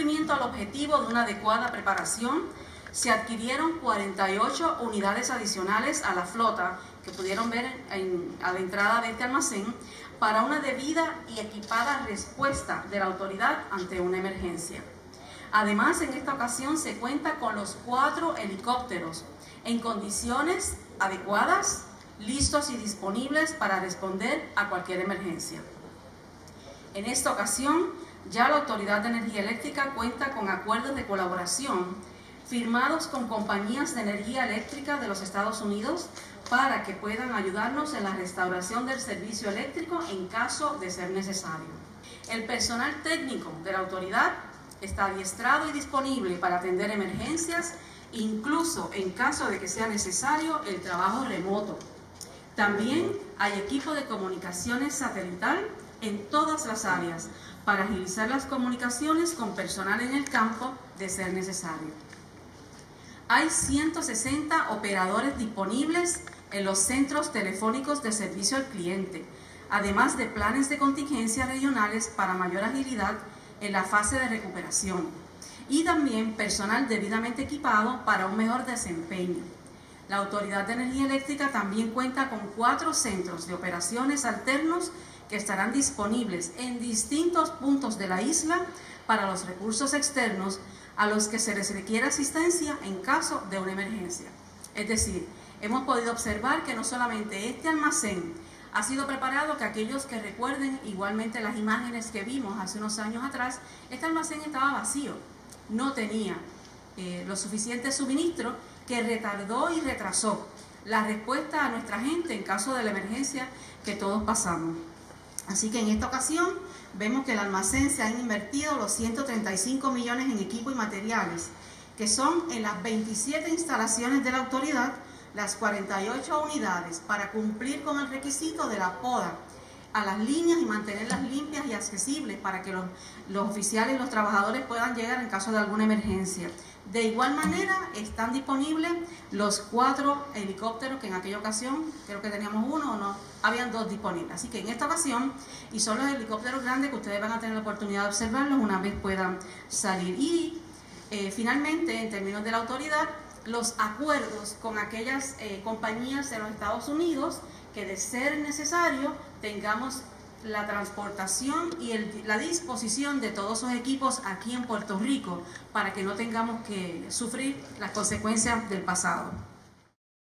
al objetivo de una adecuada preparación, se adquirieron 48 unidades adicionales a la flota que pudieron ver a la entrada de este almacén para una debida y equipada respuesta de la autoridad ante una emergencia. Además, en esta ocasión se cuenta con los cuatro helicópteros en condiciones adecuadas, listos y disponibles para responder a cualquier emergencia. En esta ocasión, ya la Autoridad de Energía Eléctrica cuenta con acuerdos de colaboración firmados con compañías de energía eléctrica de los Estados Unidos para que puedan ayudarnos en la restauración del servicio eléctrico en caso de ser necesario. El personal técnico de la autoridad está adiestrado y disponible para atender emergencias, incluso en caso de que sea necesario el trabajo remoto. También hay equipo de comunicaciones satelital en todas las áreas para agilizar las comunicaciones con personal en el campo de ser necesario. Hay 160 operadores disponibles en los centros telefónicos de servicio al cliente, además de planes de contingencia regionales para mayor agilidad en la fase de recuperación y también personal debidamente equipado para un mejor desempeño. La Autoridad de Energía Eléctrica también cuenta con cuatro centros de operaciones alternos que estarán disponibles en distintos puntos de la isla para los recursos externos a los que se les requiere asistencia en caso de una emergencia. Es decir, hemos podido observar que no solamente este almacén ha sido preparado, que aquellos que recuerden igualmente las imágenes que vimos hace unos años atrás, este almacén estaba vacío, no tenía eh, lo suficiente suministro que retardó y retrasó la respuesta a nuestra gente en caso de la emergencia que todos pasamos. Así que en esta ocasión vemos que el almacén se han invertido los 135 millones en equipo y materiales, que son en las 27 instalaciones de la autoridad, las 48 unidades para cumplir con el requisito de la poda a las líneas y mantenerlas limpias y accesibles para que los, los oficiales y los trabajadores puedan llegar en caso de alguna emergencia. De igual manera, están disponibles los cuatro helicópteros que en aquella ocasión, creo que teníamos uno o no, habían dos disponibles. Así que en esta ocasión, y son los helicópteros grandes que ustedes van a tener la oportunidad de observarlos una vez puedan salir. Y eh, finalmente, en términos de la autoridad, los acuerdos con aquellas eh, compañías de los Estados Unidos que de ser necesario tengamos la transportación y la disposición de todos esos equipos aquí en Puerto Rico para que no tengamos que sufrir las consecuencias del pasado.